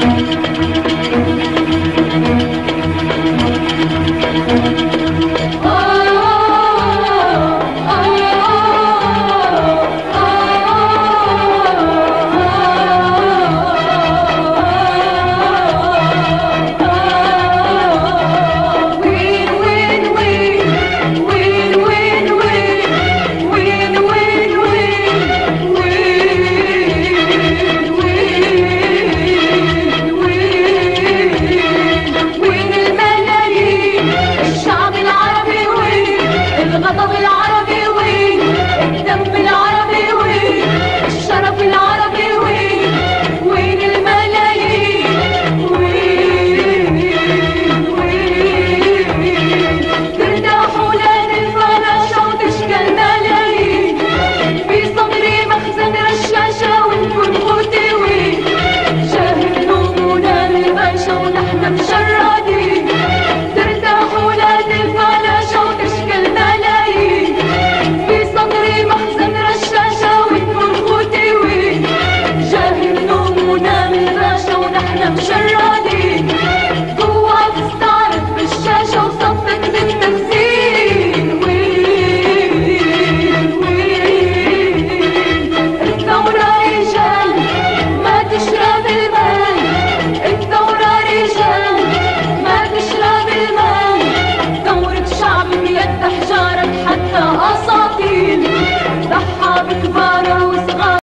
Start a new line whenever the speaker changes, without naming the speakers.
Thank you. 掌声热。